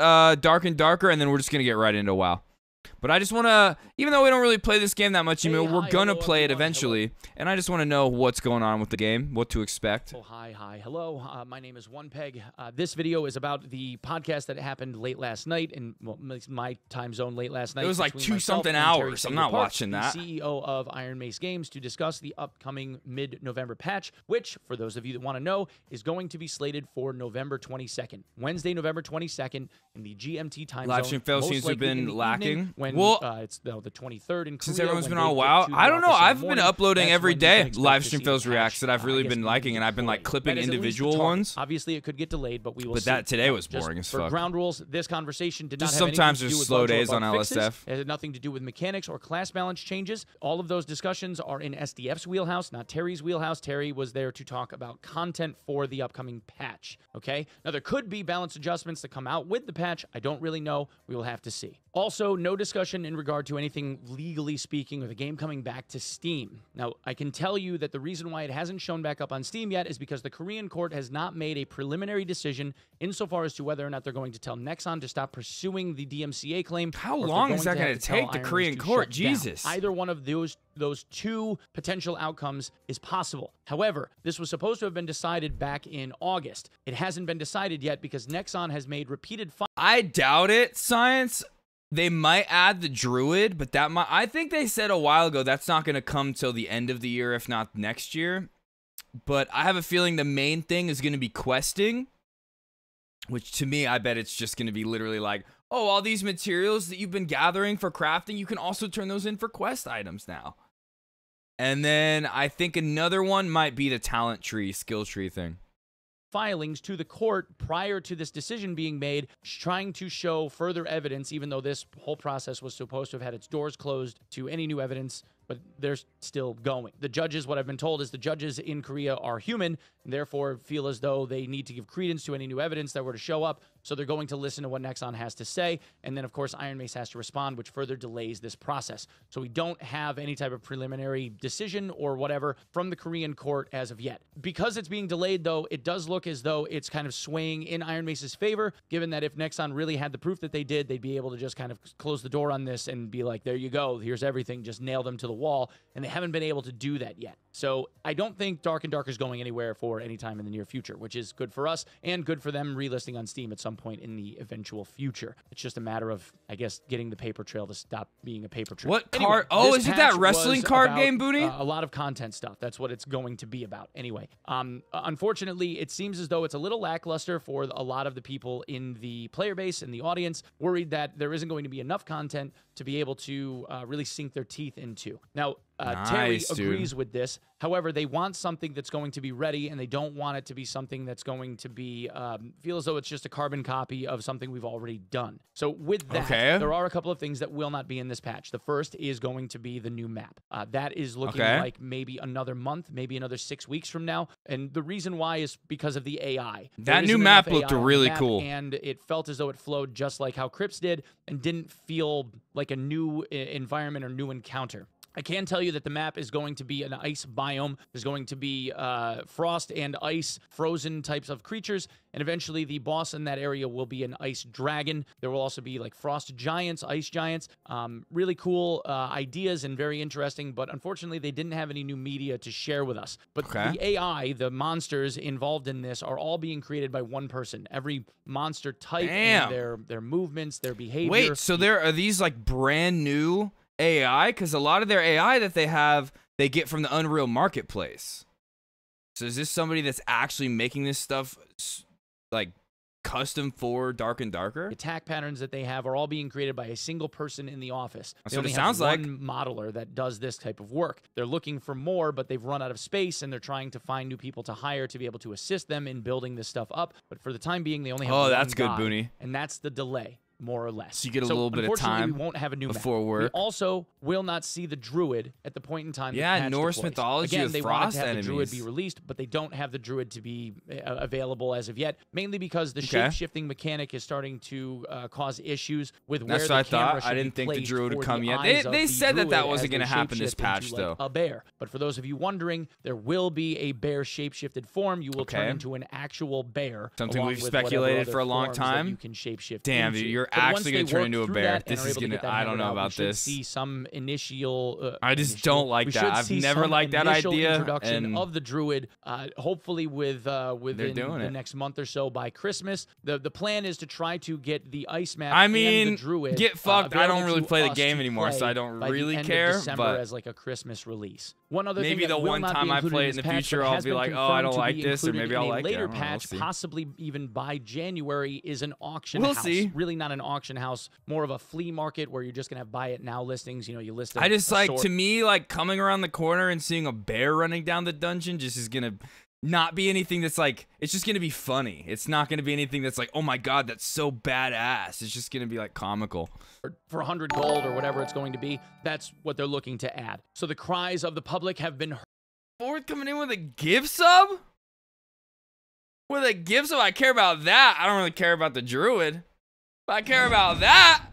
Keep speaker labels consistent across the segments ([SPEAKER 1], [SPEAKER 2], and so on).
[SPEAKER 1] uh, Dark and Darker, and then we're just gonna get right into WoW. But I just want to, even though we don't really play this game that much, you know, we're gonna play it eventually, and I just want to know what's going on with the game, what to expect.
[SPEAKER 2] Oh, hi, hi, hello. Uh, my name is One Peg. Uh, this video is about the podcast that happened late last night in well, my time zone late last night.
[SPEAKER 1] It was like two something hours. I'm not
[SPEAKER 2] Parks,
[SPEAKER 1] watching
[SPEAKER 2] the
[SPEAKER 1] that.
[SPEAKER 2] CEO of Iron Mace Games to discuss the upcoming mid-November patch, which, for those of you that want to know, is going to be slated for November 22nd, Wednesday, November 22nd, in the GMT time
[SPEAKER 1] Live
[SPEAKER 2] zone.
[SPEAKER 1] stream fail to have been lacking.
[SPEAKER 2] evening
[SPEAKER 1] Well,
[SPEAKER 2] uh, it's the, the 23rd in
[SPEAKER 1] Since
[SPEAKER 2] Korea,
[SPEAKER 1] everyone's
[SPEAKER 2] when
[SPEAKER 1] been on WoW, I don't know.
[SPEAKER 2] office in the
[SPEAKER 1] I've been
[SPEAKER 2] morning,
[SPEAKER 1] uploading
[SPEAKER 2] that's
[SPEAKER 1] every day live stream fails reacts that I've
[SPEAKER 2] uh,
[SPEAKER 1] really been liking, and I've been like clipping
[SPEAKER 2] That is at least the
[SPEAKER 1] individual ones.
[SPEAKER 2] Obviously, it could get delayed, but we will
[SPEAKER 1] But
[SPEAKER 2] see.
[SPEAKER 1] that today was
[SPEAKER 2] Just
[SPEAKER 1] boring as
[SPEAKER 2] for
[SPEAKER 1] fuck.
[SPEAKER 2] ground rules, this conversation did
[SPEAKER 1] Just
[SPEAKER 2] not have anything
[SPEAKER 1] sometimes
[SPEAKER 2] to do
[SPEAKER 1] there's
[SPEAKER 2] with
[SPEAKER 1] slow days on
[SPEAKER 2] bug fixes.
[SPEAKER 1] LSF.
[SPEAKER 2] It had nothing to do with mechanics or class balance changes. All of those discussions are in SDF's wheelhouse, not Terry's wheelhouse. Terry was there to talk about content for the upcoming patch. Okay. Now there could be balance adjustments that come out with the patch. I don't really know. We will have to see. Also, no discussion in regard to anything legally speaking or the game coming back to Steam. Now, I can tell you that the reason why it hasn't shown back up on Steam yet is because the Korean court has not made a preliminary decision insofar as to whether or not they're going to tell Nexon to stop pursuing the DMCA claim.
[SPEAKER 1] How
[SPEAKER 2] or if they're
[SPEAKER 1] long is that
[SPEAKER 2] have to
[SPEAKER 1] take, the Korean court?
[SPEAKER 2] shut down.
[SPEAKER 1] Jesus.
[SPEAKER 2] Either one of those those two potential outcomes is possible. However, this was supposed to have been decided back in August. It hasn't been decided yet because Nexon has made repeated
[SPEAKER 1] I doubt it, science. They might add the druid, but that might. I think they said a while ago that's not going to come till the end of the year, if not next year. But I have a feeling the main thing is going to be questing, which to me, I bet it's just going to be literally like, oh, all these materials that you've been gathering for crafting, you can also turn those in for quest items now. And then I think another one might be the talent tree, skill tree thing.
[SPEAKER 2] Filings to the court prior to this decision being made, trying to show further evidence, even though this whole process was supposed to have had its doors closed to any new evidence, but they're still going. The judges, what I've been told is the judges in Korea are human, and therefore feel as though they need to give credence to any new evidence that were to show up. So they're going to listen to what Nexon has to say. And then, of course, Iron Mace has to respond, which further delays this process. So we don't have any type of preliminary decision or whatever from the Korean court as of yet. Because it's being delayed, though, it does look as though it's kind of swaying in Iron Mace's favor, given that if Nexon really had the proof that they did, they'd be able to just kind of close the door on this and be like, there you go, here's everything, just nail them to the wall. And they haven't been able to do that yet. So I don't think Dark and Darker is going anywhere for any time in the near future, which is good for us and good for them relisting on Steam at some point in the eventual future. It's just a matter of, I guess, getting the paper trail to stop being a paper trail.
[SPEAKER 1] What
[SPEAKER 2] Anyway,
[SPEAKER 1] card- oh, is it that wrestling card
[SPEAKER 2] about,
[SPEAKER 1] game, Booty?
[SPEAKER 2] uh, a lot of content stuff. That's what it's going to be about. Anyway, um, uh, unfortunately, it seems as though it's a little lackluster for a lot of the people in the player base and the audience, worried that there isn't going to be enough content to be able to uh, really sink their teeth into. Now, uh, Terry
[SPEAKER 1] Nice, dude.
[SPEAKER 2] agrees with this. However, they want something that's going to be ready, and they don't want it to be something that's going to be um, feel as though it's just a carbon copy of something we've already done. So, with that,
[SPEAKER 1] Okay.
[SPEAKER 2] there are a couple of things that will not be in this patch. The first is going to be the new map. Uh, that is looking
[SPEAKER 1] Okay.
[SPEAKER 2] like maybe another month, maybe another six weeks from now. And the reason why is because of the AI.
[SPEAKER 1] That new map looked really
[SPEAKER 2] map,
[SPEAKER 1] cool.
[SPEAKER 2] and it felt as though it flowed just like how Crypts did, and didn't feel like a new environment or new encounter. I can tell you that the map is going to be an ice biome. There's going to be uh, frost and ice, frozen types of creatures, and eventually the boss in that area will be an ice dragon. There will also be like frost giants, ice giants. Um, really cool uh, ideas and very interesting, but unfortunately they didn't have any new media to share with us. But
[SPEAKER 1] Okay.
[SPEAKER 2] the AI, the monsters involved in this, are all being created by one person. Every monster type and their their movements, their behavior.
[SPEAKER 1] Wait, so there are these like brand new AI? Because a lot of their AI that they have, they get from the Unreal Marketplace. So is this somebody that's actually making this stuff like custom for Dark and Darker?
[SPEAKER 2] The attack patterns that they have are all being created by a single person in the office.
[SPEAKER 1] That's
[SPEAKER 2] They
[SPEAKER 1] what it sounds
[SPEAKER 2] have
[SPEAKER 1] like.
[SPEAKER 2] one modeler that does this type of work. They're looking for more, but they've run out of space and they're trying to find new people to hire to be able to assist them in building this stuff up. But for the time being, they only have
[SPEAKER 1] Oh, that's good, Booney.
[SPEAKER 2] and that's the delay. More or less.
[SPEAKER 3] So you get a little bit of time
[SPEAKER 2] We won't have a new map.
[SPEAKER 3] before
[SPEAKER 2] We
[SPEAKER 3] work.
[SPEAKER 2] also will not see the druid at the point in time.
[SPEAKER 3] Yeah,
[SPEAKER 2] patch
[SPEAKER 3] Norse mythology
[SPEAKER 2] Again, they
[SPEAKER 3] frost
[SPEAKER 2] wanted to have the druid be released, but they don't have the druid to be uh, available as of yet. Mainly because the
[SPEAKER 3] Okay.
[SPEAKER 2] shape shifting mechanic is starting to uh, cause issues with where
[SPEAKER 3] That's
[SPEAKER 2] the
[SPEAKER 3] what I
[SPEAKER 2] camera
[SPEAKER 3] thought. I didn't think the druid would come
[SPEAKER 2] the
[SPEAKER 3] yet. They- they
[SPEAKER 2] the
[SPEAKER 3] said that that wasn't gonna happen this
[SPEAKER 2] shapeshift into,
[SPEAKER 3] patch,
[SPEAKER 2] like,
[SPEAKER 3] though.
[SPEAKER 2] A bear. But for those of you wondering, there will be a bear shapeshifted form. You will turn into an actual bear.
[SPEAKER 3] Something we've speculated for a long time.
[SPEAKER 2] You can shapeshift.
[SPEAKER 3] Damn, dude, you're actually gonna turn into a bear. This is gonna- I don't know
[SPEAKER 2] out,
[SPEAKER 3] about this.
[SPEAKER 2] See some initial. Uh,
[SPEAKER 3] I just
[SPEAKER 2] initial-
[SPEAKER 3] don't like
[SPEAKER 2] we
[SPEAKER 3] that. I've never liked that idea,
[SPEAKER 2] Introduction
[SPEAKER 3] and-
[SPEAKER 2] of the druid, uh, hopefully with uh, within
[SPEAKER 3] doing
[SPEAKER 2] the
[SPEAKER 3] it.
[SPEAKER 2] next month or so by Christmas. The the plan is to try to get the ice map.
[SPEAKER 3] I
[SPEAKER 2] and
[SPEAKER 3] mean,
[SPEAKER 2] the druid,
[SPEAKER 3] get
[SPEAKER 2] uh,
[SPEAKER 3] fucked. I don't really play the game anymore, so I don't really care,
[SPEAKER 2] December
[SPEAKER 3] but-
[SPEAKER 2] as like a Christmas release. One other
[SPEAKER 3] Maybe the one time I play
[SPEAKER 2] in
[SPEAKER 3] it in the
[SPEAKER 2] patch,
[SPEAKER 3] future, I'll be like, "Oh, I don't like this," or maybe I'll like it.
[SPEAKER 2] Later
[SPEAKER 3] don't know, we'll
[SPEAKER 2] patch, possibly even by January, is an auction
[SPEAKER 3] We'll
[SPEAKER 2] house.
[SPEAKER 3] see.
[SPEAKER 2] Really not an auction house, more of a flea market where you're just gonna have buy it now listings. You know, you list. I
[SPEAKER 3] I just like to me like coming around the corner and seeing a bear running down the dungeon just is gonna not be anything that's like it's just gonna be funny. It's not gonna be anything that's like oh my god that's so badass. It's just gonna be like comical.
[SPEAKER 2] for 100 gold or whatever it's going to be. That's what they're looking to add. So the cries of the public have been heard.
[SPEAKER 3] Fourth coming in with a gift sub. With a gift sub, I care about that. I don't really care about the druid. But I care about that.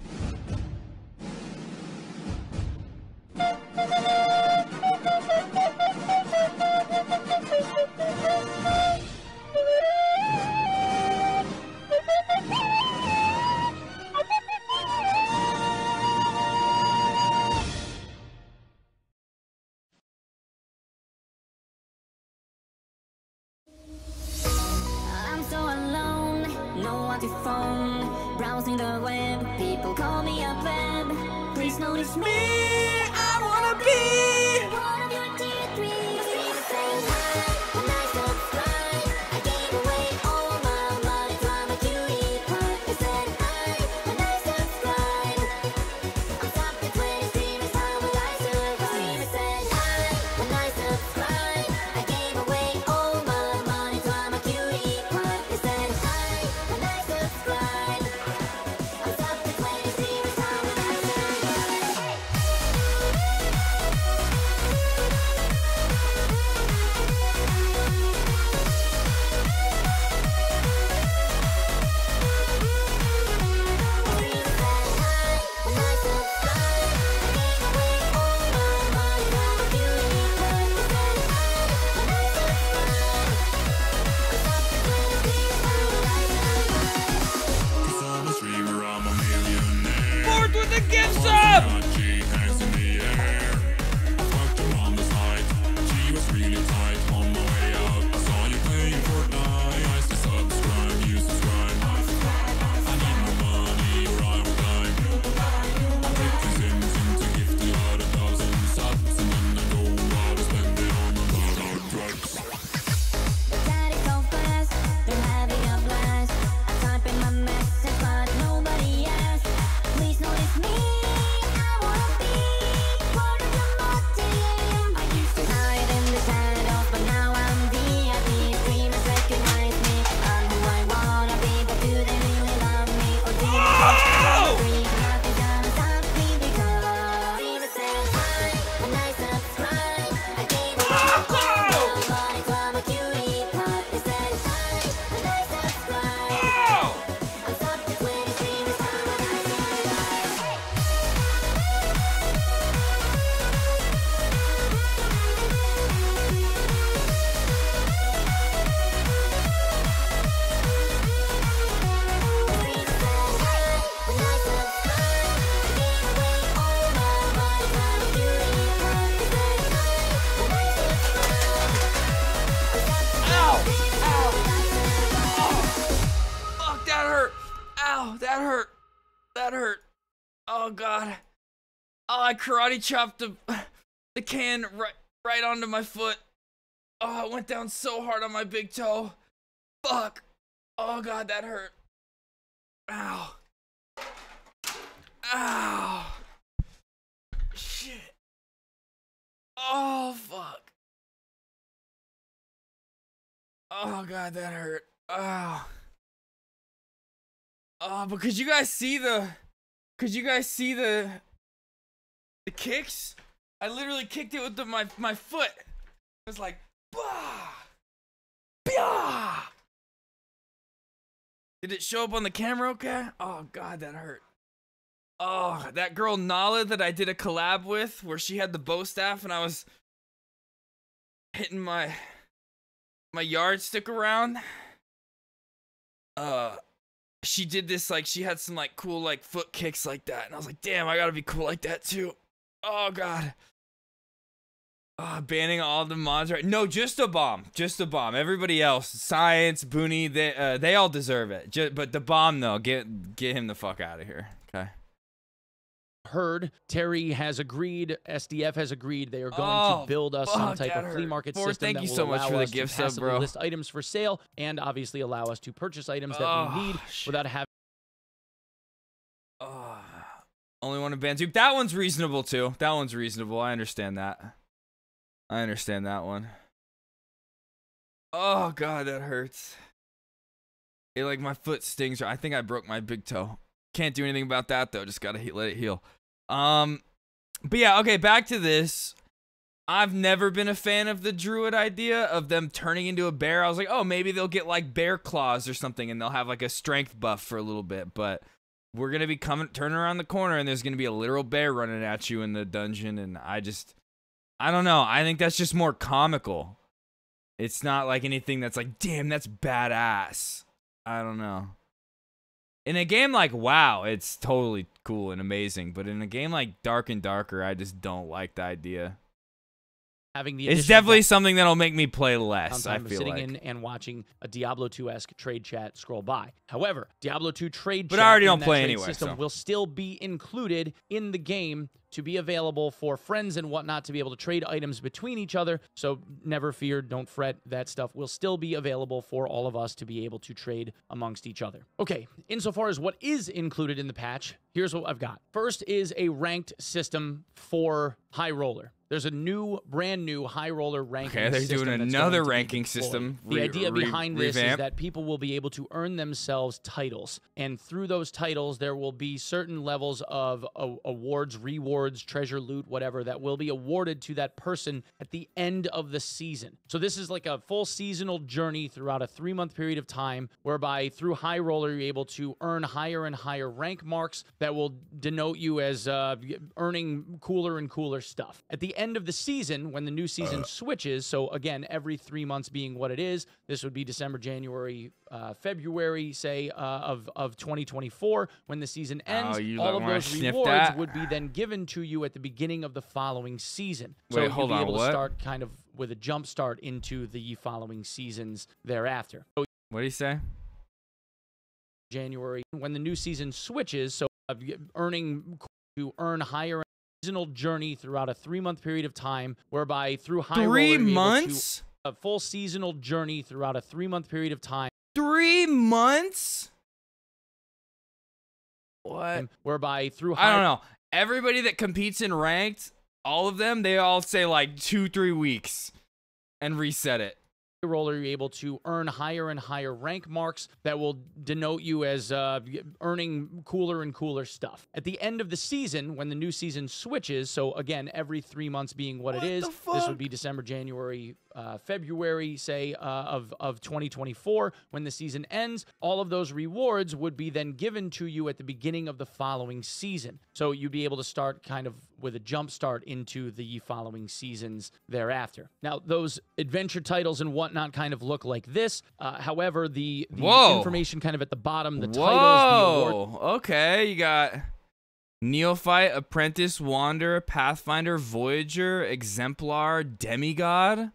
[SPEAKER 1] I
[SPEAKER 3] karate chopped the the can right right onto my foot. Oh, it went down so hard on my big toe. Fuck. Oh god, that hurt. Ow. Ow. Shit. Oh fuck. Oh god, that hurt. Oh.
[SPEAKER 1] Oh, but could you guys see the? Could you guys see the? Kicks? I literally kicked it with the, my my foot. It was like, bah, bah. Did it show up on the camera? Okay. Oh God, that hurt. Oh, that girl Nala that I did a collab with, where she had the bow staff and I was hitting my my yardstick around. Uh, she did this like she had some like cool like foot kicks like that, and I was like, damn, I gotta be cool like that too. Oh god. Uh, banning all the mods right? No, just a bomb, just a bomb. Everybody else, science, Booney, they uh, they all deserve it. Ju- but the bomb though, get get him the fuck out of here. Okay.
[SPEAKER 2] heard. Terry has agreed. SDF has agreed. They are going
[SPEAKER 1] Oh,
[SPEAKER 2] to build us some type of flea market
[SPEAKER 1] Forrest,
[SPEAKER 2] system
[SPEAKER 1] thank
[SPEAKER 2] that
[SPEAKER 1] you
[SPEAKER 2] will
[SPEAKER 1] so much
[SPEAKER 2] allow
[SPEAKER 1] for the
[SPEAKER 2] us to
[SPEAKER 1] gift sub, bro.
[SPEAKER 2] list items for sale and obviously allow us to purchase items that
[SPEAKER 1] Oh,
[SPEAKER 2] we need
[SPEAKER 1] shit.
[SPEAKER 2] without having
[SPEAKER 1] Oh, only one of Banzook. That one's reasonable too. That one's reasonable. I understand that. I understand that one. Oh god, that hurts. It like my foot stings. I think I broke my big toe. Can't do anything about that though. Just gotta let it heal. Um, but yeah, okay. Back to this. I've never been a fan of the druid idea of them turning into a bear. I was like, oh, maybe they'll get like bear claws or something, and they'll have like a strength buff for a little bit. But we're gonna be coming turning around the corner, and there's gonna be a literal bear running at you in the dungeon, and I just, I don't know. I think that's just more comical. It's not like anything that's like, damn, that's badass. I don't know. In a game like WoW, it's totally cool and amazing, but in a game like Dark and Darker, I just don't like the idea.
[SPEAKER 2] Having the
[SPEAKER 1] It's definitely something that'll make me play less. I feel
[SPEAKER 2] sitting
[SPEAKER 1] like.
[SPEAKER 2] in and watching a Diablo 2-esque trade chat scroll by. However, Diablo 2 trade
[SPEAKER 1] But
[SPEAKER 2] chat
[SPEAKER 1] I already don't play anyway,
[SPEAKER 2] system
[SPEAKER 1] so.
[SPEAKER 2] will still be included in the game to be available for friends and whatnot to be able to trade items between each other. So never fear, don't fret. That stuff will still be available for all of us to be able to trade amongst each other. Okay, insofar as what is included in the patch, here's what I've got. First is a ranked system for High Roller. There's a new, brand new High Roller ranking
[SPEAKER 1] Okay, they're
[SPEAKER 2] system
[SPEAKER 1] doing another
[SPEAKER 2] going to be
[SPEAKER 1] ranking system,
[SPEAKER 2] The
[SPEAKER 1] re-
[SPEAKER 2] idea behind this is that people will be able to earn themselves titles, and through those titles, there will be certain levels of uh, awards, rewards, treasure, loot, whatever that will be awarded to that person at the end of the season. So this is like a full seasonal journey throughout a three-month period of time, whereby through High Roller you're able to earn higher and higher rank marks that will denote you as uh, earning cooler and cooler stuff. At the end of the season, when the new season switches, so again, every three months being what it is, this would be December, January, uh, February, say, uh, of, of 2024. When the season ends,
[SPEAKER 1] Oh, you
[SPEAKER 2] all of those rewards
[SPEAKER 1] that?
[SPEAKER 2] would be then given to you at the beginning of the following season. So
[SPEAKER 1] Wait, hold
[SPEAKER 2] be
[SPEAKER 1] on,
[SPEAKER 2] able
[SPEAKER 1] what?
[SPEAKER 2] to start kind of with a jump start into the following seasons thereafter. So
[SPEAKER 1] What do you say?
[SPEAKER 2] January when the new season switches. So earning to earn higher seasonal journey throughout a three month period of time, whereby through high
[SPEAKER 1] Three
[SPEAKER 2] you're able to-
[SPEAKER 1] months?
[SPEAKER 2] a full seasonal journey throughout a three month period of time,
[SPEAKER 1] Three months? What?
[SPEAKER 2] whereby through
[SPEAKER 1] I don't know. Everybody that competes in ranked, all of them, they all say like two, three weeks and reset it.
[SPEAKER 2] Roller, you're able to earn higher and higher rank marks that will denote you as uh, earning cooler and cooler stuff. At the end of the season, when the new season switches, so again, every three months being what,
[SPEAKER 1] What
[SPEAKER 2] it is, this would be December, January, uh, February, say, uh, of, of 2024. When the season ends, all of those rewards would be then given to you at the beginning of the following season. So you'd be able to start kind of with a jump start into the following seasons thereafter. Now, those adventure titles and whatnot kind of look like this. Uh, however, the, the
[SPEAKER 1] Whoa.
[SPEAKER 2] information kind of at the bottom, the titles, the award
[SPEAKER 1] Whoa. Okay, you got Neophyte, Apprentice, Wanderer, Pathfinder, Voyager, Exemplar, Demigod.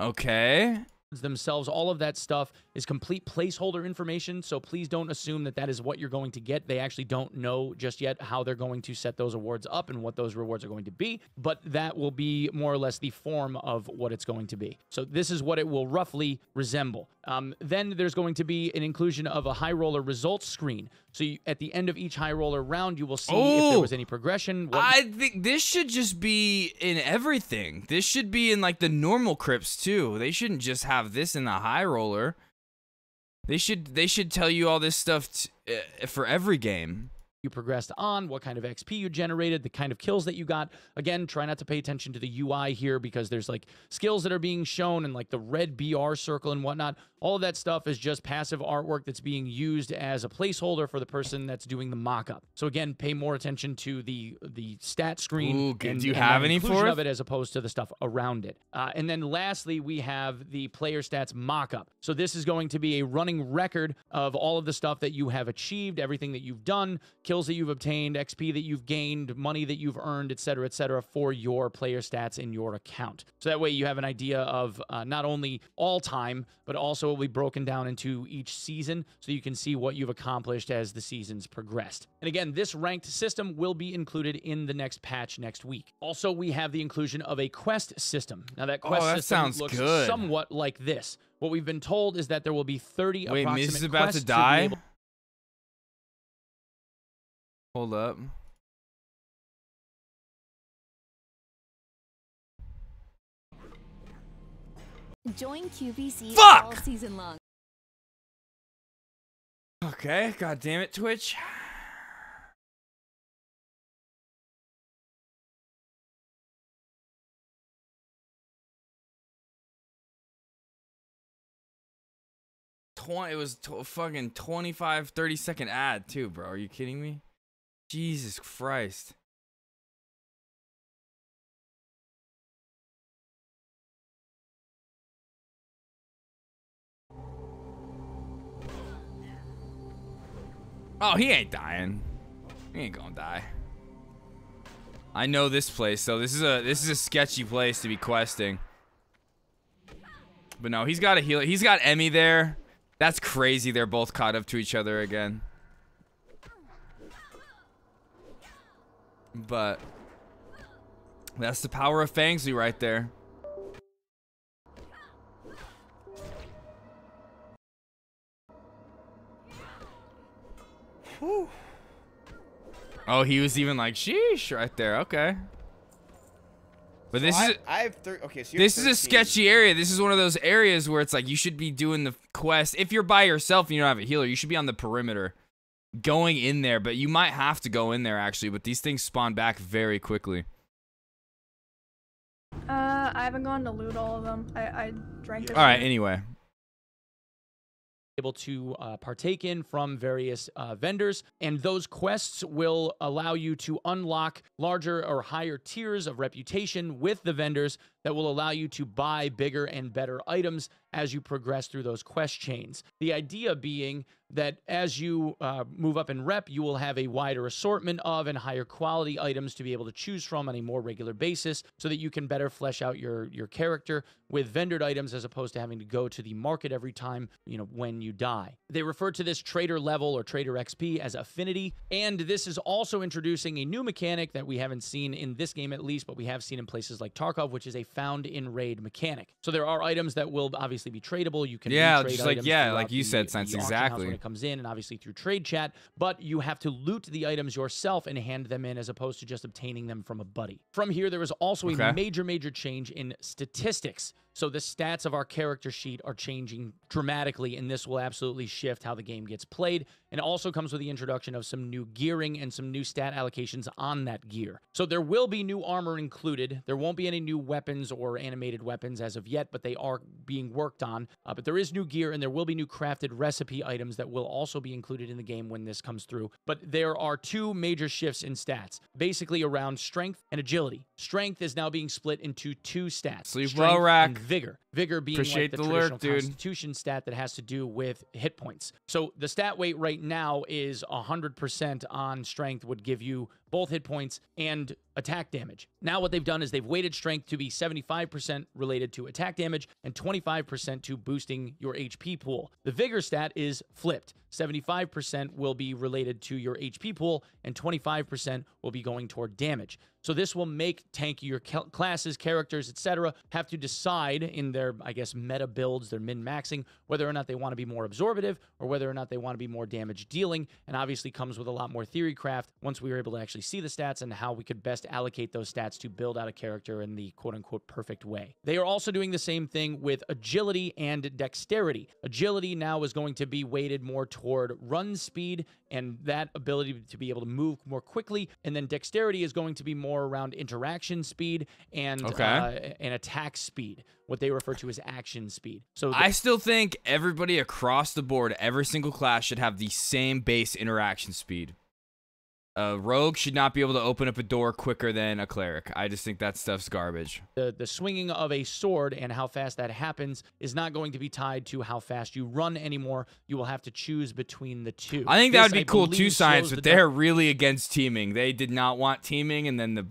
[SPEAKER 1] Okay.
[SPEAKER 2] Themselves, all of that stuff is complete placeholder information. So please don't assume that that is what you're going to get. They actually don't know just yet how they're going to set those awards up and what those rewards are going to be, but that will be more or less the form of what it's going to be. So this is what it will roughly resemble. Um, then there's going to be an inclusion of a high roller results screen. So you, at the end of each high roller round, you will see if there was any progression. What,
[SPEAKER 1] I think this should just be in everything. This should be in like the normal crypts too. They shouldn't just have this in the high roller. They should they should tell you all this stuff t- uh, for every game.
[SPEAKER 2] you progressed on, what kind of XP you generated, the kind of kills that you got. Again, try not to pay attention to the UI here because there's like skills that are being shown and like the red BR circle and whatnot. All of that stuff is just passive artwork that's being used as a placeholder for the person that's doing the mock-up. So again, pay more attention to the the stat screen.
[SPEAKER 1] Ooh,
[SPEAKER 2] and-
[SPEAKER 1] Do you
[SPEAKER 2] and
[SPEAKER 1] have any for
[SPEAKER 2] of
[SPEAKER 1] it?
[SPEAKER 2] as opposed to the stuff around it. Uh, and then lastly, we have the player stats mock-up. So this is going to be a running record of all of the stuff that you have achieved, everything that you've done, kills that you've obtained, XP that you've gained, money that you've earned, et cetera, et cetera, for your player stats in your account. So that way you have an idea of uh, not only all time, but also will be broken down into each season so you can see what you've accomplished as the seasons progressed. And again, this ranked system will be included in the next patch next week. Also, we have the inclusion of a quest system. Now that
[SPEAKER 1] Oh,
[SPEAKER 2] quest
[SPEAKER 1] that
[SPEAKER 2] system
[SPEAKER 1] sounds
[SPEAKER 2] looks
[SPEAKER 1] good.
[SPEAKER 2] somewhat like this. What we've been told is that there will be 30
[SPEAKER 1] Wait,
[SPEAKER 2] approximate
[SPEAKER 1] Miz is about to die.
[SPEAKER 2] able-
[SPEAKER 1] Hold up.
[SPEAKER 4] Join QVC
[SPEAKER 1] Fuck!
[SPEAKER 4] all season long.
[SPEAKER 1] Okay, god damn it, Twitch. Twenty. It was fucking 25, 30 second ad too, bro. Are you kidding me? Jesus Christ. Oh, he ain't dying. He ain't gonna die. I know this place, so this is a this is a sketchy place to be questing. But no, he's got a healer. He's got Emmy there. That's crazy. They're both caught up to each other again. But that's the power of Fangsley right there. Oh, he was even like, sheesh, right there. Okay. But this
[SPEAKER 5] I,
[SPEAKER 1] is
[SPEAKER 5] I have thir- okay. So you have
[SPEAKER 1] this is a sketchy area. This is one of those areas where it's like you should be doing the quest. If you're by yourself and you don't have a healer, you should be on the perimeter, going in there. But you might have to go in there actually. But these things spawn back very quickly.
[SPEAKER 6] Uh, I haven't gone to loot all of them. I, I drank their
[SPEAKER 1] All right. Anyway,
[SPEAKER 2] able to uh, partake in from various uh, vendors. And those quests will allow you to unlock larger or higher tiers of reputation with the vendors that will allow you to buy bigger and better items as you progress through those quest chains. The idea being that as you uh, move up in rep, you will have a wider assortment of and higher quality items to be able to choose from on a more regular basis so that you can better flesh out your, your character with vendored items as opposed to having to go to the market every time, you know, when you die. They refer to this trader level or trader XP as affinity, and this is also introducing a new mechanic that we haven't seen in this game at least, but we have seen in places like Tarkov, which is a found in raid mechanic. So there are items that will obviously be tradable. You can
[SPEAKER 1] Yeah, just like- yeah, like you
[SPEAKER 2] the-
[SPEAKER 1] said, Sense, exactly.
[SPEAKER 2] when it comes in and obviously through trade chat, but you have to loot the items yourself and hand them in as opposed to just obtaining them from a buddy. From here, there is also
[SPEAKER 1] Okay.
[SPEAKER 2] a major, major change in statistics. So the stats of our character sheet are changing dramatically, and this will absolutely shift how the game gets played. And it also comes with the introduction of some new gearing and some new stat allocations on that gear. So there will be new armor included. There won't be any new weapons or animated weapons as of yet, but they are being worked on. Uh, but there is new gear, and there will be new crafted recipe items that will also be included in the game when this comes through. But there are two major shifts in stats, basically around strength and agility. Strength is now being split into two stats.
[SPEAKER 1] Sleep well, Rack.
[SPEAKER 2] Vigor. Vigor being
[SPEAKER 1] Appreciate
[SPEAKER 2] like the,
[SPEAKER 1] the
[SPEAKER 2] traditional
[SPEAKER 1] dude.
[SPEAKER 2] constitution stat that has to do with hit points. So the stat weight right now is 100% on strength would give you both hit points and attack damage. Now what they've done is they've weighted strength to be 75% related to attack damage and 25% to boosting your HP pool. The vigor stat is flipped. 75% will be related to your HP pool and 25% will be going toward damage. So this will make tankier classes, characters, etc. have to decide in their, I guess, meta builds, their min maxing, whether or not they want to be more absorbative or whether or not they want to be more damage dealing. And obviously comes with a lot more theory craft once we were able to actually see the stats and how we could best allocate those stats to build out a character in the quote unquote perfect way. They are also doing the same thing with agility and dexterity. Agility now is going to be weighted more toward run speed and that ability to be able to move more quickly. And then dexterity is going to be more around interaction speed and
[SPEAKER 1] Okay.
[SPEAKER 2] uh, and attack speed, what they refer to as action speed. So
[SPEAKER 1] I still think everybody across the board, every single class should have the same base interaction speed. A rogue should not be able to open up a door quicker than a cleric. I just think that stuff's garbage.
[SPEAKER 2] the, the swinging of a sword and how fast that happens is not going to be tied to how fast you run anymore. You will have to choose between the two.
[SPEAKER 1] I think that
[SPEAKER 2] This,
[SPEAKER 1] would be
[SPEAKER 2] I
[SPEAKER 1] cool too, science, but
[SPEAKER 2] the
[SPEAKER 1] they're really against teaming. They did not want teaming, and then the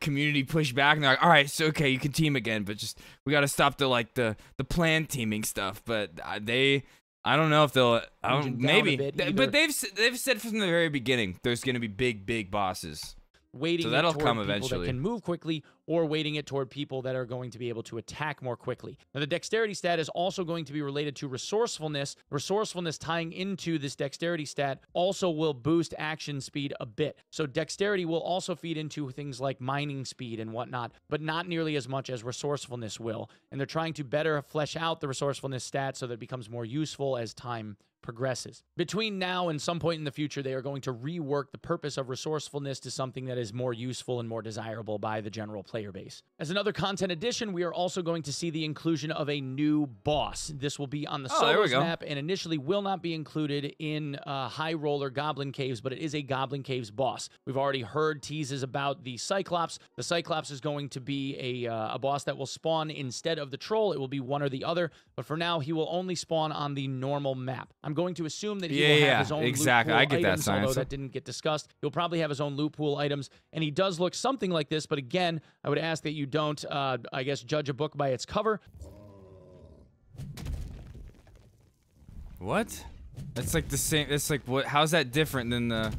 [SPEAKER 1] community pushed back, and they're like, "All right, so okay, you can team again, but just we got to stop the like the the plan teaming stuff." But uh, they, I don't know if they'll. I don't maybe,
[SPEAKER 2] bit
[SPEAKER 1] Th-
[SPEAKER 2] either.
[SPEAKER 1] but they've they've said from the very beginning there's going to be big big bosses.
[SPEAKER 2] Waiting
[SPEAKER 1] So that'll
[SPEAKER 2] toward
[SPEAKER 1] come
[SPEAKER 2] people
[SPEAKER 1] eventually.
[SPEAKER 2] that can move quickly or waiting it toward people that are going to be able to attack more quickly. Now the dexterity stat is also going to be related to resourcefulness. Resourcefulness tying into this dexterity stat also will boost action speed a bit. So dexterity will also feed into things like mining speed and whatnot, but not nearly as much as resourcefulness will. And they're trying to better flesh out the resourcefulness stat so that it becomes more useful as time progresses. Between now and some point in the future, they are going to rework the purpose of resourcefulness to something that is more useful and more desirable by the general player base. As another content addition, we are also going to see the inclusion of a new boss. This will be on the
[SPEAKER 1] Oh,
[SPEAKER 2] solos map and initially will not be included in uh, High Roller Goblin Caves, but it is a Goblin Caves boss. We've already heard teases about the Cyclops. The Cyclops is going to be a, uh, a boss that will spawn instead of the Troll. It will be one or the other, but for now, he will only spawn on the normal map. I'm going to assume that he
[SPEAKER 1] Yeah,
[SPEAKER 2] will have
[SPEAKER 1] yeah,
[SPEAKER 2] his own loot
[SPEAKER 1] exactly.
[SPEAKER 2] pool
[SPEAKER 1] I get that,
[SPEAKER 2] items, although that didn't get discussed. He'll probably have his own loot pool items, and he does look something like this. But again, I would ask that you don't, uh, I guess, judge a book by its cover.
[SPEAKER 1] What? That's like the same. That's like what? How's that different than the?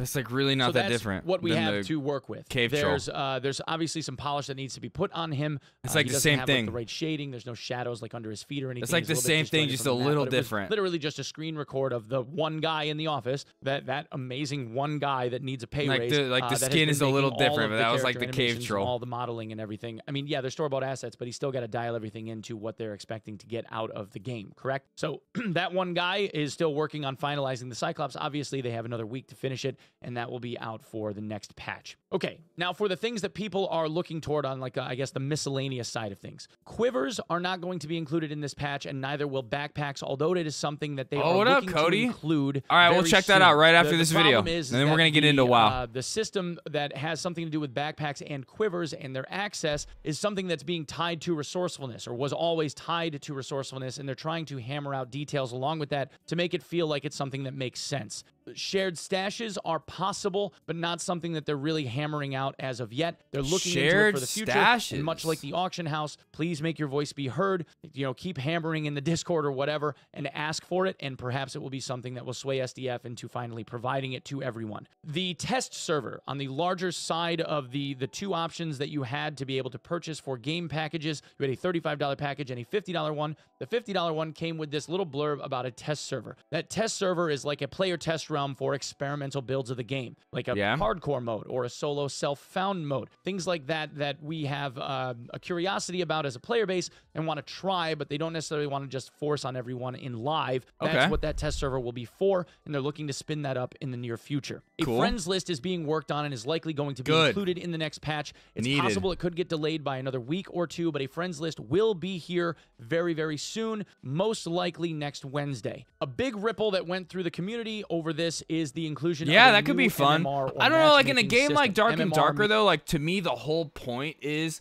[SPEAKER 1] That's like really not
[SPEAKER 2] so
[SPEAKER 1] that
[SPEAKER 2] that's
[SPEAKER 1] different.
[SPEAKER 2] What we have to work with.
[SPEAKER 1] cave troll.
[SPEAKER 2] there's uh, there's obviously some polish that needs to be put on him.
[SPEAKER 1] It's
[SPEAKER 2] Uh,
[SPEAKER 1] like
[SPEAKER 2] he
[SPEAKER 1] the same
[SPEAKER 2] have, like,
[SPEAKER 1] thing.
[SPEAKER 2] the right shading. There's no shadows like under his feet or anything.
[SPEAKER 1] It's like
[SPEAKER 2] He's
[SPEAKER 1] the same thing, just a little
[SPEAKER 2] was
[SPEAKER 1] different.
[SPEAKER 2] Literally just a screen record of the one guy in the office. That that amazing one guy that needs a pay
[SPEAKER 1] Like
[SPEAKER 2] raise.
[SPEAKER 1] the- like
[SPEAKER 2] uh,
[SPEAKER 1] the
[SPEAKER 2] that has
[SPEAKER 1] skin is a little different, but that was like the cave troll.
[SPEAKER 2] All the modeling and everything. I mean, yeah, they're store bought assets, but he's still got to dial everything into what they're expecting to get out of the game. Correct. So that one guy is still working on finalizing the Cyclops. Obviously, they have another week to finish it, and that will be out for the next patch. Okay, now for the things that people are looking toward on, like uh, I guess the miscellaneous side of things, quivers are not going to be included in this patch, and neither will backpacks. Although it is something that they
[SPEAKER 1] Oh,
[SPEAKER 2] are
[SPEAKER 1] what up,
[SPEAKER 2] looking
[SPEAKER 1] Cody?
[SPEAKER 2] to include.
[SPEAKER 1] All right, we'll check that out right after
[SPEAKER 2] the
[SPEAKER 1] this video,
[SPEAKER 2] is
[SPEAKER 1] and then we're gonna get
[SPEAKER 2] the,
[SPEAKER 1] into WoW.
[SPEAKER 2] uh, the system that has something to do with backpacks and quivers and their access is something that's being tied to resourcefulness or was always tied to resourcefulness and they're trying to hammer out details along with that to make it feel like it's something that makes sense shared stashes are possible but not something that they're really hammering out as of yet. They're looking into it for the future and much like the auction house please make your voice be heard. You know keep hammering in the discord or whatever and ask for it and perhaps it will be something that will sway sdf into finally providing it to everyone. The test server on the larger side of the the two options that you had to be able to purchase for game packages you had a $35 package and a $50 one. The $50 one came with this little blurb about a test server. That test server is like a player test for experimental builds of the game like a
[SPEAKER 1] Yeah.
[SPEAKER 2] hardcore mode or a solo self-found mode things like that that we have uh, a curiosity about as a player base and want to try but they don't necessarily want to just force on everyone in live that's
[SPEAKER 1] Okay.
[SPEAKER 2] what that test server will be for and they're looking to spin that up in the near future a
[SPEAKER 1] Cool.
[SPEAKER 2] friends list is being worked on and is likely going to be
[SPEAKER 1] Good.
[SPEAKER 2] included in the next patch it's
[SPEAKER 1] Needed.
[SPEAKER 2] possible it could get delayed by another week or two but a friends list will be here very very soon most likely next wednesday a big ripple that went through the community over this is the inclusion
[SPEAKER 1] Yeah, that could be fun. I don't know, like in a game like
[SPEAKER 2] system.
[SPEAKER 1] Dark and Darker though, like to me the whole point is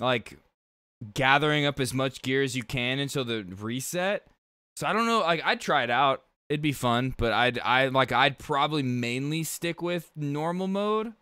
[SPEAKER 1] like gathering up as much gear as you can until the reset. So I don't know, like I'd try it out. It'd be fun, but I'd I like I'd probably mainly stick with normal mode.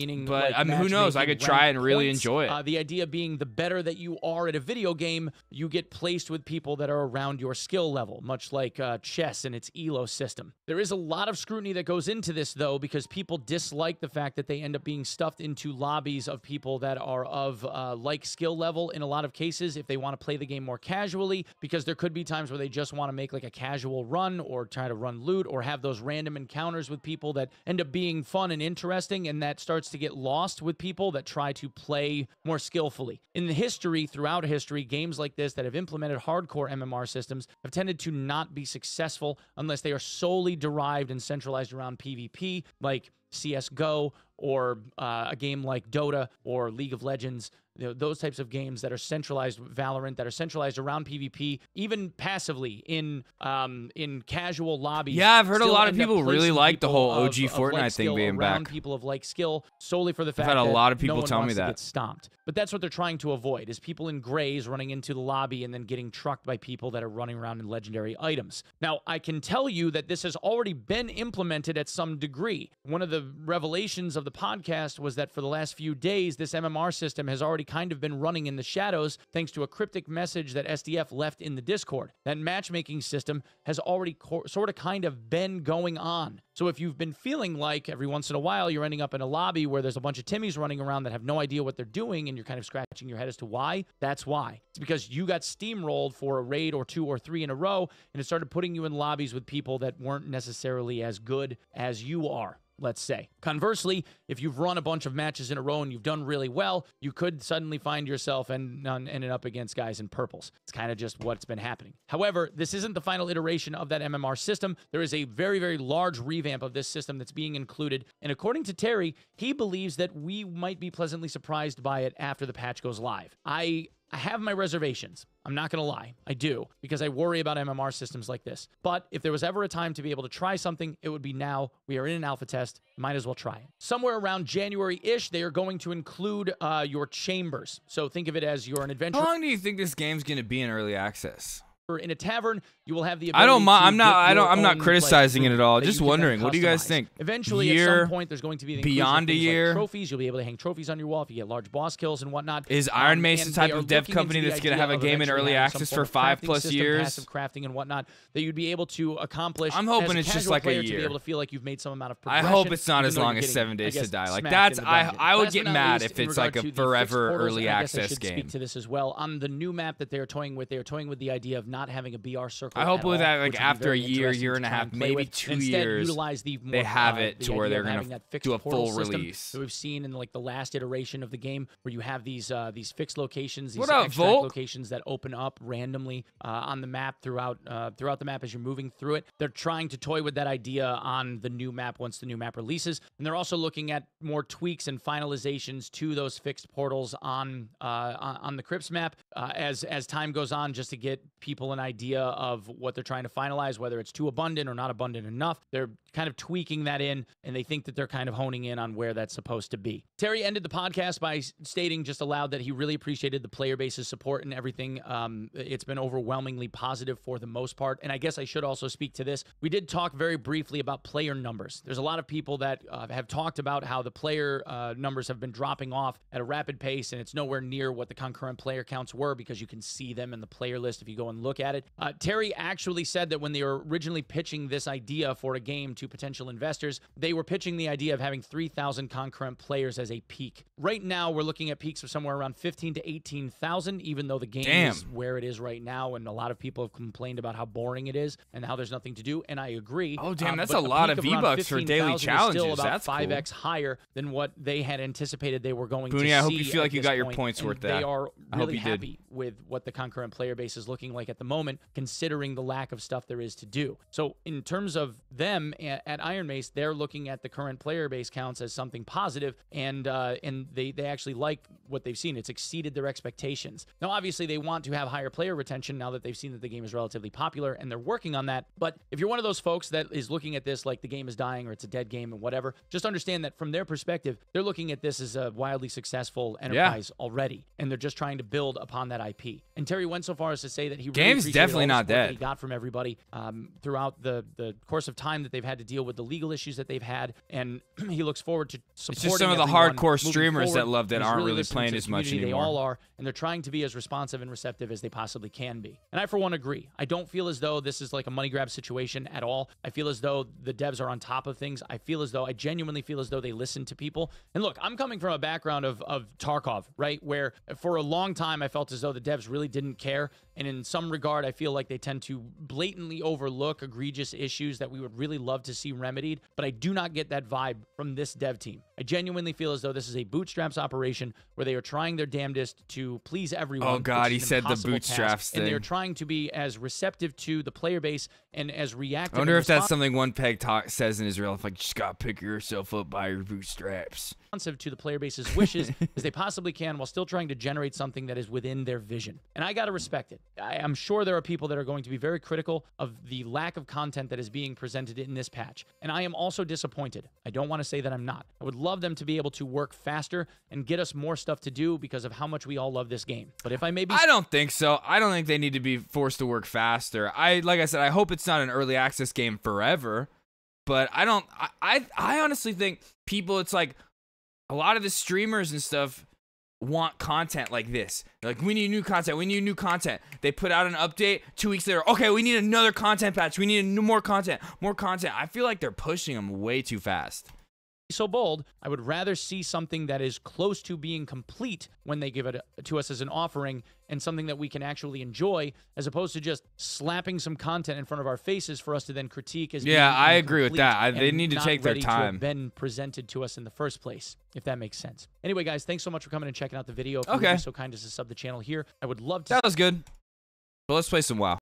[SPEAKER 2] Meaning,
[SPEAKER 1] But,
[SPEAKER 2] like,
[SPEAKER 1] I mean, who knows? I could try and really
[SPEAKER 2] points.
[SPEAKER 1] enjoy it.
[SPEAKER 2] Uh, the idea being the better that you are at a video game, you get placed with people that are around your skill level, much like uh, chess and its ELO system. There is a lot of scrutiny that goes into this, though, because people dislike the fact that they end up being stuffed into lobbies of people that are of uh, like skill level in a lot of cases if they want to play the game more casually, because there could be times where they just want to make like a casual run or try to run loot or have those random encounters with people that end up being fun and interesting, and that starts to get lost with people that try to play more skillfully. In the history, throughout history, games like this that have implemented hardcore MMR systems have tended to not be successful unless they are solely derived and centralized around PvP, like CSGO or uh, a game like Dota or League of Legends. You know, those types of games that are centralized, Valorant, that are centralized around PvP, even passively in um, in casual lobbies.
[SPEAKER 1] Yeah, I've heard a lot of people really like the whole
[SPEAKER 2] of-
[SPEAKER 1] OG
[SPEAKER 2] of like
[SPEAKER 1] Fortnite thing being back.
[SPEAKER 2] People of like skill solely for the fact I've
[SPEAKER 1] had a lot of people
[SPEAKER 2] no
[SPEAKER 1] tell me that.
[SPEAKER 2] get stomped. But that's what they're trying to avoid: is people in grays running into the lobby and then getting trucked by people that are running around in legendary items. Now, I can tell you that this has already been implemented at some degree. One of the revelations of the podcast was that for the last few days, this MMR system has already kind of been running in the shadows thanks to a cryptic message that SDF left in the Discord. That matchmaking system has already sort of kind of been going on. So if you've been feeling like every once in a while you're ending up in a lobby where there's a bunch of Timmies running around that have no idea what they're doing and you're kind of scratching your head as to why, that's why. It's because you got steamrolled for a raid or two or three in a row and it started putting you in lobbies with people that weren't necessarily as good as you are let's say. Conversely, if you've run a bunch of matches in a row and you've done really well, you could suddenly find yourself and uh, and ended up against guys in purples. It's kind of just what's been happening. However, this isn't the final iteration of that MMR system. There is a very very large revamp of this system that's being included, and according to Terry, he believes that we might be pleasantly surprised by it after the patch goes live. I I have my reservations. I'm not going to lie. I do, because I worry about MMR systems like this. But if there was ever a time to be able to try something, it would be now. We are in an alpha test. Might as well try it. Somewhere around January ish, they are going to include uh, your chambers. So think of it as you're an
[SPEAKER 1] adventure.
[SPEAKER 2] How
[SPEAKER 1] long do you think this game's gonna be in early access?
[SPEAKER 2] In a tavern. You will have the
[SPEAKER 1] I don't
[SPEAKER 2] mind.
[SPEAKER 1] I'm not- I don't- I'm not criticizing it at all. Just
[SPEAKER 2] you can then
[SPEAKER 1] wondering, what do you guys think?
[SPEAKER 2] Eventually, at some point, there's going to be the
[SPEAKER 1] beyond a
[SPEAKER 2] things like
[SPEAKER 1] year?
[SPEAKER 2] trophies. You'll be able to hang trophies on your wall if you get large boss kills and whatnot.
[SPEAKER 1] Is
[SPEAKER 2] Um,
[SPEAKER 1] Iron Mace the type of dev company that's gonna have a game in early access for five plus
[SPEAKER 2] system,
[SPEAKER 1] years?
[SPEAKER 2] passive crafting and whatnot that you'd be able to accomplish.
[SPEAKER 1] I'm hoping it's just like a
[SPEAKER 2] player to be able to feel like you've made some amount of
[SPEAKER 1] I hope it's not as long as seven days to die. Like, that's- I- I would get mad if it's like a
[SPEAKER 2] to
[SPEAKER 1] forever early access
[SPEAKER 2] should
[SPEAKER 1] game.
[SPEAKER 2] Speak to this as well on the new map that they're toying with. They're toying with the idea of not having a BR circle.
[SPEAKER 1] I hope with
[SPEAKER 2] all,
[SPEAKER 1] that, like,
[SPEAKER 2] which would be
[SPEAKER 1] after a year, year and a half, maybe
[SPEAKER 2] with.
[SPEAKER 1] two
[SPEAKER 2] Instead,
[SPEAKER 1] years,
[SPEAKER 2] utilize the
[SPEAKER 1] they
[SPEAKER 2] more,
[SPEAKER 1] have
[SPEAKER 2] uh,
[SPEAKER 1] it
[SPEAKER 2] the
[SPEAKER 1] to where they're
[SPEAKER 2] having fixed
[SPEAKER 1] do a full release.
[SPEAKER 2] that we've seen in like the last iteration of the game, where you have these uh, these fixed locations, these
[SPEAKER 1] What up,
[SPEAKER 2] extract
[SPEAKER 1] Volk?
[SPEAKER 2] locations that open up randomly uh, on the map throughout uh, throughout the map as you're moving through it. They're trying to toy with that idea on the new map once the new map releases, and they're also looking at more tweaks and finalizations to those fixed portals on uh, on, the Crypts map uh, as as time goes on, just to get people an idea of what they're trying to finalize, whether it's too abundant or not abundant enough. They're kind of tweaking that in, and they think that they're kind of honing in on where that's supposed to be. Terry ended the podcast by stating just aloud that he really appreciated the player base's support and everything. Um, it's been overwhelmingly positive for the most part. And I guess I should also speak to this. We did talk very briefly about player numbers. There's a lot of people that uh, have talked about how the player uh, numbers have been dropping off at a rapid pace, and it's nowhere near what the concurrent player counts were because you can see them in the player list if you go and look at it. Uh, Terry actually said that when they were originally pitching this idea for a game to potential investors, they were pitching the idea of having 3,000 concurrent players as a peak. Right now, we're looking at peaks of somewhere around 15 to 18,000, even though the game
[SPEAKER 1] Damn.
[SPEAKER 2] is where it is right now, and a lot of people have complained about how boring it is and how there's nothing to do. And I agree.
[SPEAKER 1] Oh, damn,
[SPEAKER 2] Um,
[SPEAKER 1] that's a lot of
[SPEAKER 2] around
[SPEAKER 1] V-Bucks for daily challenges.
[SPEAKER 2] Still about
[SPEAKER 1] That's cool.
[SPEAKER 2] 5x higher than what they had anticipated they were going to
[SPEAKER 1] Booney, I hope you feel like you got your points
[SPEAKER 2] and
[SPEAKER 1] worth
[SPEAKER 2] They
[SPEAKER 1] that.
[SPEAKER 2] are
[SPEAKER 1] I hope
[SPEAKER 2] really
[SPEAKER 1] you did.
[SPEAKER 2] happy with what the concurrent player base is looking like at the moment, considering the lack of stuff there is to do. So, in terms of them at, at Iron Mace, they're looking at the current player base counts as something positive, and uh, and they they actually like what they've seen. It's exceeded their expectations. Now, obviously, they want to have higher player retention now that they've seen that the game is relatively popular, and they're working on that. But if you're one of those folks that is looking at this like the game is dying or it's a dead game and whatever, just understand that from their perspective, they're looking at this as a wildly successful enterprise already, and they're just trying to build upon that IP. And Terry went so far as to say that he really
[SPEAKER 1] game's definitely not dead.
[SPEAKER 2] He got from everybody um, throughout the the course of time that they've had to deal with the legal issues that they've had, and he looks forward to supporting.
[SPEAKER 1] It's just some of the hardcore streamers that love that
[SPEAKER 2] He's
[SPEAKER 1] aren't really
[SPEAKER 2] listening
[SPEAKER 1] playing as much anymore.
[SPEAKER 2] They all are, and they're trying to be as responsive and receptive as they possibly can be. And I, for one, agree. I don't feel as though this is like a money grab situation at all. I feel as though the devs are on top of things. I feel as though I genuinely feel as though they listen to people. And look, I'm coming from a background of of Tarkov, right, where for a long time I felt as though the devs really didn't care, and in some regard, I feel like they tend to blatantly overlook egregious issues that we would really love to see remedied. But I do not get that vibe from this dev team. I genuinely feel as though this is a bootstraps operation where they are trying their damnedest to please everyone.
[SPEAKER 1] Oh, God, he said the bootstraps
[SPEAKER 2] task, and they're trying to be as receptive to the player base and as reactive.
[SPEAKER 1] I wonder if that's something one peg talk says in Israel. If like, you just gotta pick yourself up by your bootstraps.
[SPEAKER 2] responsive to the player base's wishes as they possibly can while still trying to generate something that is within their vision. And I got to respect it. I, I'm sure there are people that are going to be very critical of the lack of content that is being presented in this patch. And I am also disappointed. I don't want to say that I'm not. I would love them to be able to work faster and get us more stuff to do because of how much we all love this game. But if I may be
[SPEAKER 1] I don't think so. I don't think they need to be forced to work faster. I like I said, I hope it's not an early access game forever. But I don't. I I, I honestly think people. It's like a lot of the streamers and stuff want content like this. They're like, we need new content. We need new content. They put out an update. Two weeks later, okay, we need another content patch. We need new, more content. More content. I feel like they're pushing them way too fast.
[SPEAKER 2] So bold, I would rather see something that is close to being complete when they give it uh, to us as an offering and something that we can actually enjoy as opposed to just slapping some content in front of our faces for us to then critique as
[SPEAKER 1] Yeah, I agree with that. I- they need to take their
[SPEAKER 2] ready to have
[SPEAKER 1] time.
[SPEAKER 2] been presented to us in the first place, if that makes sense. Anyway, guys, thanks so much for coming and checking out the video. If you
[SPEAKER 1] Okay.
[SPEAKER 2] be so kind as to sub the channel here, I would love to
[SPEAKER 1] That was good. But let's play some WoW.